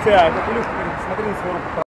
спустя ништяк. Это Илюшка, смотри на свою руку.